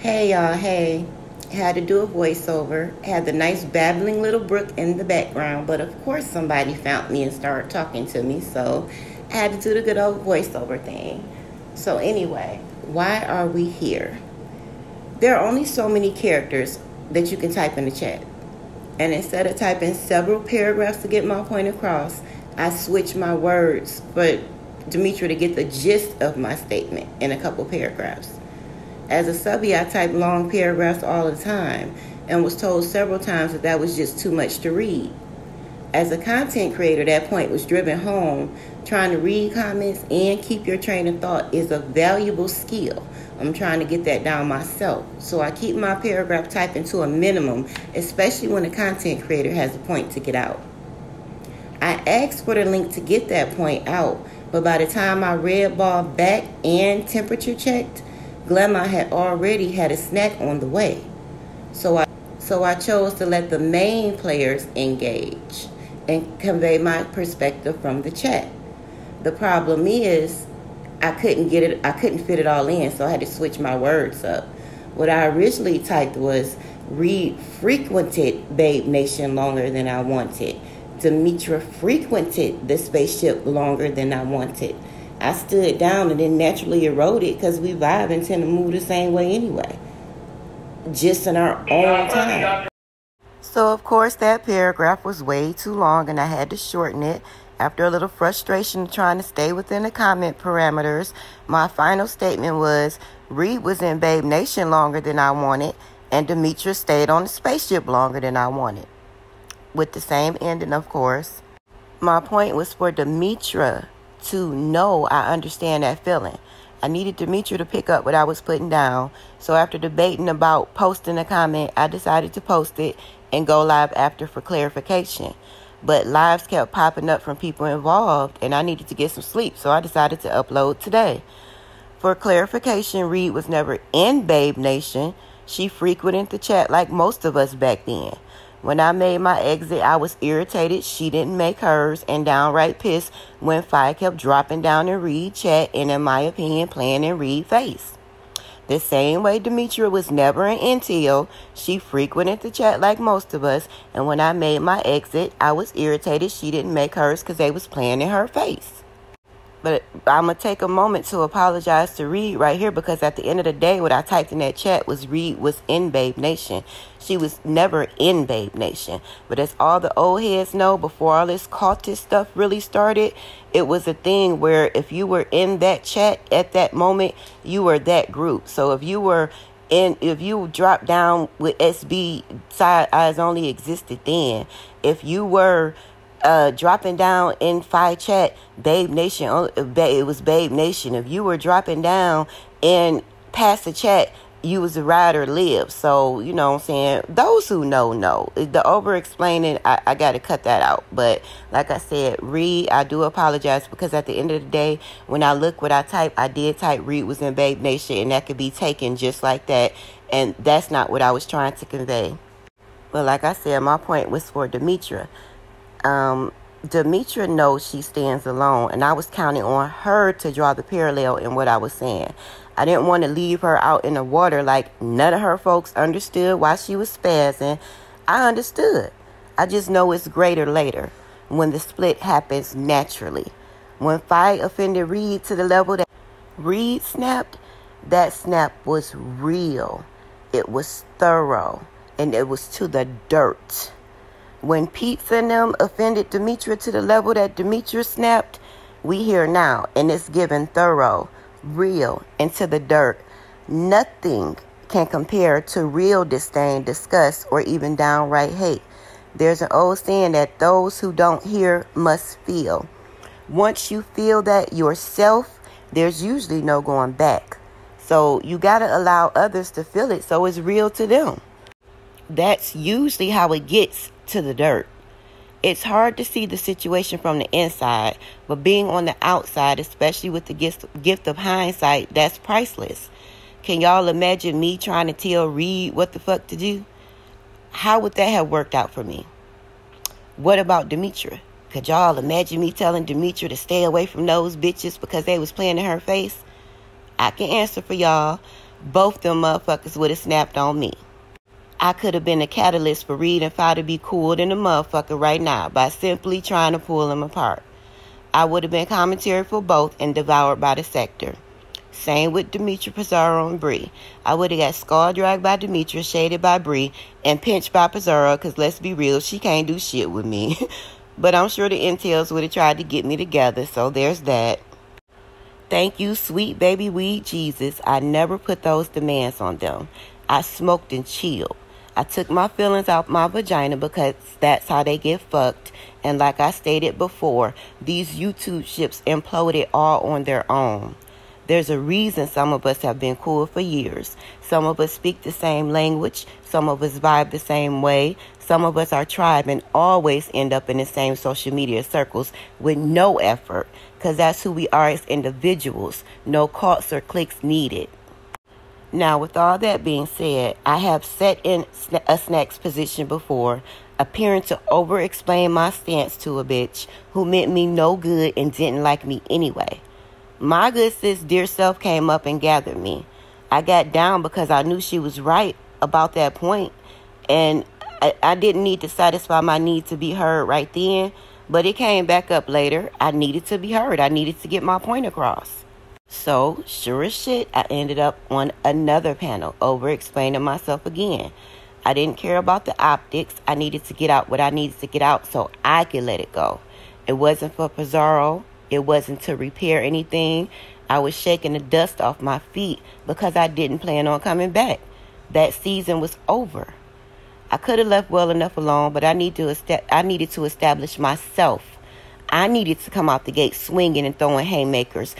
Hey y'all, hey. Had to do a voiceover. Had the nice babbling little brook in the background, but of course somebody found me and started talking to me, so I had to do the good old voiceover thing. So anyway, why are we here? There are only so many characters that you can type in the chat. And instead of typing several paragraphs to get my point across, I switch my words for Demetra to get the gist of my statement in a couple paragraphs. As a subby, I type long paragraphs all the time and was told several times that that was just too much to read. As a content creator, that point was driven home. Trying to read comments and keep your train of thought is a valuable skill. I'm trying to get that down myself. So I keep my paragraph typing to a minimum, especially when a content creator has a point to get out. I asked for the link to get that point out, but by the time I read ball back and temperature checked, Glemma had already had a snack on the way. So I so I chose to let the main players engage and convey my perspective from the chat. The problem is I couldn't get it I couldn't fit it all in, so I had to switch my words up. What I originally typed was Reed frequented Babe Nation longer than I wanted. Demetra frequented the spaceship longer than I wanted. I stood down and then naturally eroded because we vibe and tend to move the same way anyway. Just in our own time. So, of course, that paragraph was way too long and I had to shorten it. After a little frustration trying to stay within the comment parameters, my final statement was Reed was in Babe Nation longer than I wanted, and Demetra stayed on the spaceship longer than I wanted with the same ending, of course. My point was for Demetra to know I understand that feeling. I needed Demetra to pick up what I was putting down. So after debating about posting a comment, I decided to post it and go live after for clarification. But lives kept popping up from people involved, and I needed to get some sleep, so I decided to upload today. For clarification, Reed was never in Babe Nation. She frequented the chat like most of us back then. When I made my exit, I was irritated she didn't make hers and downright pissed when Fi kept dropping down in Reed chat and, in my opinion, playing in Reed face. The same way Demetra was never an intel, she frequented the chat like most of us, and when I made my exit, I was irritated she didn't make hers because they was playing in her face. But I'm going to take a moment to apologize to Reed right here because at the end of the day, what I typed in that chat was Reed was in Babe Nation. She was never in Babe Nation. But as all the old heads know, before all this cultist stuff really started, it was a thing where if you were in that chat at that moment, you were that group. So if you were in, if you dropped down with SB, side eyes only existed then. If you were uh, dropping down in Fi Chat, Babe Nation, it was Babe Nation. If you were dropping down in past the chat, you was a ride or live. So, you know what I'm saying? Those who know, know. The over explaining, I, I got to cut that out. But like I said, Reed, I do apologize because at the end of the day, when I look what I type, I did type Reed was in Babe Nation and that could be taken just like that. And that's not what I was trying to convey. But like I said, my point was for Demetra um, Demetra knows she stands alone, and I was counting on her to draw the parallel in what I was saying. I didn't want to leave her out in the water like none of her folks understood why she was spazzing. I understood. I just know it's greater later when the split happens naturally. When fight offended Reed to the level that Reed snapped, that snap was real. It was thorough, and it was to the dirt. When Pizza and them offended Demetra to the level that Demetra snapped, we here now, and it's given thorough, real, into the dirt. Nothing can compare to real disdain, disgust, or even downright hate. There's an old saying that those who don't hear must feel. Once you feel that yourself, there's usually no going back. So you got to allow others to feel it so it's real to them. That's usually how it gets to the dirt. It's hard to see the situation from the inside, but being on the outside, especially with the gift, gift of hindsight, that's priceless. Can y'all imagine me trying to tell Reed what the fuck to do? How would that have worked out for me? What about Demetra? Could y'all imagine me telling Demetra to stay away from those bitches because they was playing in her face? I can answer for y'all. both them motherfuckers would have snapped on me. I could have been a catalyst for Reed and Fi to be cooled in the motherfucker right now by simply trying to pull them apart. I would have been commentary for both and devoured by the sector. Same with Demetria Pizarro and Bree. I would have got skull dragged by Demetria, shaded by Bree, and pinched by Pizarro, because let's be real, she can't do shit with me. but I'm sure the intels would have tried to get me together, so there's that. Thank you, sweet baby weed Jesus. I never put those demands on them. I smoked and chilled. I took my feelings out my vagina because that's how they get fucked. And like I stated before, these YouTube ships imploded all on their own. There's a reason some of us have been cool for years. Some of us speak the same language. Some of us vibe the same way. Some of us are tribe and always end up in the same social media circles with no effort because that's who we are as individuals. No cults or cliques needed. Now, with all that being said, I have sat in a snack's position before, appearing to over explain my stance to a bitch who meant me no good and didn't like me anyway. My good sis, dear self, came up and gathered me. I got down because I knew she was right about that point, and I, I didn't need to satisfy my need to be heard right then, but it came back up later. I needed to be heard, I needed to get my point across. So, sure as shit, I ended up on another panel over explaining myself again. I didn't care about the optics. I needed to get out what I needed to get out so I could let it go. It wasn't for Pizarro. It wasn't to repair anything. I was shaking the dust off my feet because I didn't plan on coming back. That season was over. I could have left well enough alone, but I need to I needed to establish myself. I needed to come out the gate swinging and throwing haymakers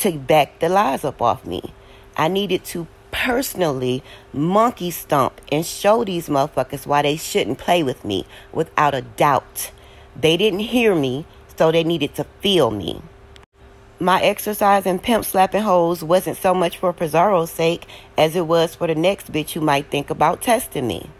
to back the lies up off me. I needed to personally monkey stomp and show these motherfuckers why they shouldn't play with me without a doubt. They didn't hear me, so they needed to feel me. My exercise and pimp slapping hoes wasn't so much for Pizarro's sake as it was for the next bitch who might think about testing me.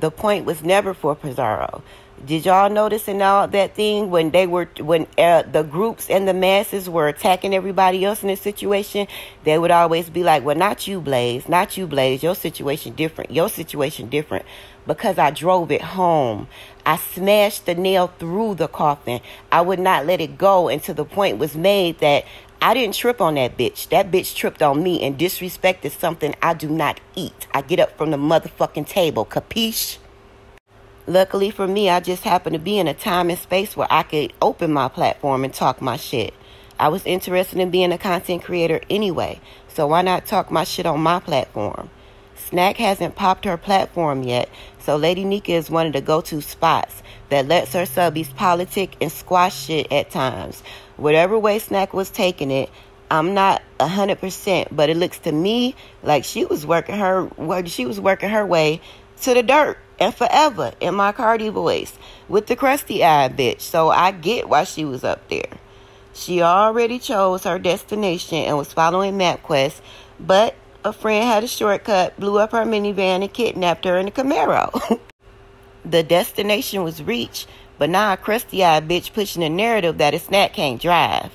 The point was never for Pizarro. Did y'all notice in all that thing when they were when uh, the groups and the masses were attacking everybody else in this situation? They would always be like, "Well, not you, Blaze, not you, Blaze. Your situation different. Your situation different." Because I drove it home. I smashed the nail through the coffin. I would not let it go until the point was made that I didn't trip on that bitch. That bitch tripped on me and disrespected something I do not eat. I get up from the motherfucking table. Capiche? Luckily for me, I just happened to be in a time and space where I could open my platform and talk my shit. I was interested in being a content creator anyway, so why not talk my shit on my platform? Snack hasn't popped her platform yet, so Lady Nika is one of the go-to spots that lets her subbies politic and squash shit at times. Whatever way Snack was taking it, I'm not a hundred percent, but it looks to me like she was working her she was working her way to the dirt and forever in my Cardi voice with the crusty eye bitch. So I get why she was up there. She already chose her destination and was following MapQuest, but a friend had a shortcut, blew up her minivan, and kidnapped her in a Camaro. the destination was reached, but now a crusty eye bitch pushing a narrative that a snack can't drive.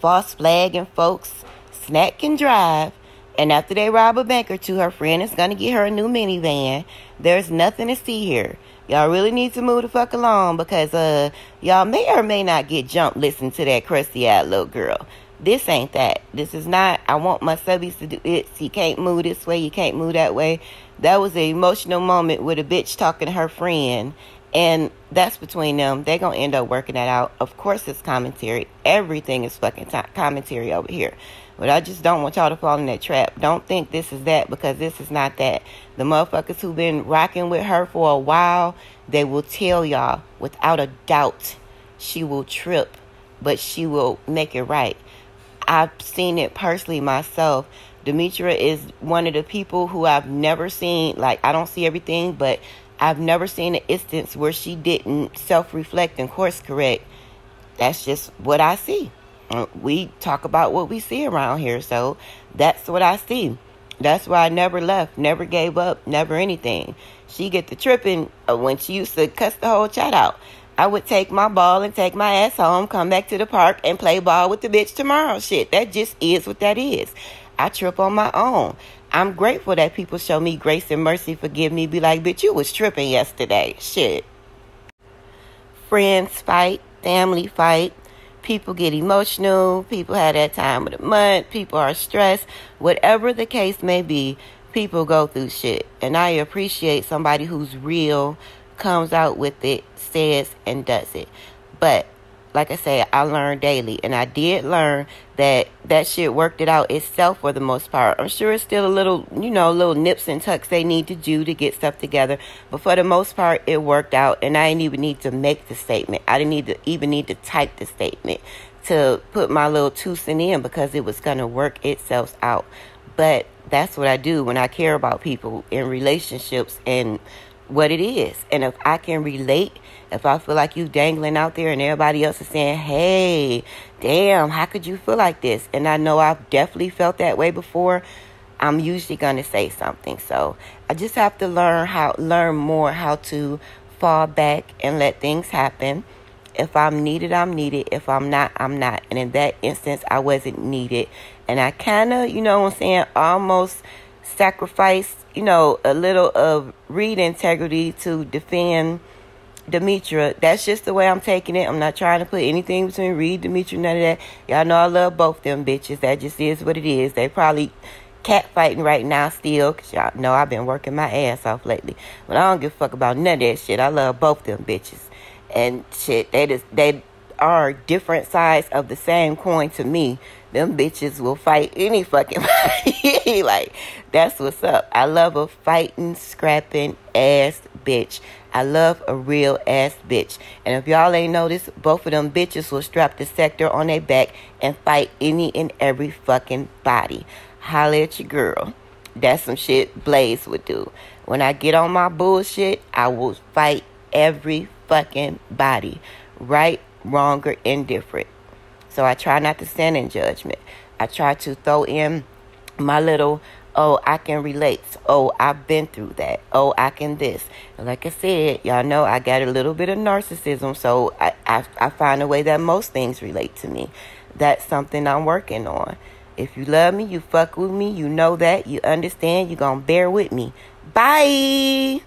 False flagging folks. Snack can drive, and after they rob a bank or two, her friend is going to get her a new minivan. There's nothing to see here. Y'all really need to move the fuck along because uh y'all may or may not get jumped listening to that crusty eyed little girl. This ain't that. This is not I want my subbies to do it. You can't move this way, you can't move that way. That was an emotional moment with a bitch talking to her friend and that's between them. They're going to end up working that out. Of course, it's commentary. Everything is fucking t- commentary over here. But I just don't want y'all to fall in that trap. Don't think this is that because this is not that. The motherfuckers who've been rocking with her for a while, they will tell y'all without a doubt she will trip, but she will make it right. I've seen it personally myself. Demetria is one of the people who I've never seen, like, I don't see everything, but I've never seen an instance where she didn't self reflect and course correct. That's just what I see. Uh, we talk about what we see around here. So that's what I see. That's why I never left, never gave up, never anything. She get the tripping uh, when she used to cuss the whole chat out. I would take my ball and take my ass home, come back to the park and play ball with the bitch tomorrow. Shit, that just is what that is. I trip on my own. I'm grateful that people show me grace and mercy, forgive me, be like, bitch, you was tripping yesterday. Shit. Friends fight, family fight, people get emotional, people have that time of the month, people are stressed, whatever the case may be, people go through shit. And I appreciate somebody who's real, comes out with it, says, and does it. But like I said, I learn daily, and I did learn that that shit worked it out itself for the most part. I'm sure it's still a little, you know, little nips and tucks they need to do to get stuff together, but for the most part, it worked out, and I didn't even need to make the statement. I didn't need to even need to type the statement to put my little two in because it was gonna work itself out. But that's what I do when I care about people in relationships and what it is. And if I can relate, if I feel like you dangling out there and everybody else is saying, hey, damn, how could you feel like this? And I know I've definitely felt that way before. I'm usually going to say something. So I just have to learn how, learn more how to fall back and let things happen. If I'm needed, I'm needed. If I'm not, I'm not. And in that instance, I wasn't needed. And I kind of, you know what I'm saying, almost sacrificed, you know, a little of Reed integrity to defend Demetra. That's just the way I'm taking it. I'm not trying to put anything between Reed, Demetra, none of that. Y'all know I love both them bitches. That just is what it is. They probably catfighting right now still. Cause y'all know I've been working my ass off lately. But I don't give a fuck about none of that shit. I love both them bitches. And shit, they just, they are different sides of the same coin to me them bitches will fight any fucking body. like, that's what's up. I love a fighting, scrapping ass bitch. I love a real ass bitch. And if y'all ain't noticed, both of them bitches will strap the sector on their back and fight any and every fucking body. Holla at your girl. That's some shit Blaze would do. When I get on my bullshit, I will fight every fucking body. Right, wrong, or indifferent. So I try not to stand in judgment. I try to throw in my little, oh, I can relate. Oh, I've been through that. Oh, I can this. Like I said, y'all know I got a little bit of narcissism, so I, I, I find a way that most things relate to me. That's something I'm working on. If you love me, you fuck with me, you know that, you understand, you're going to bear with me. Bye.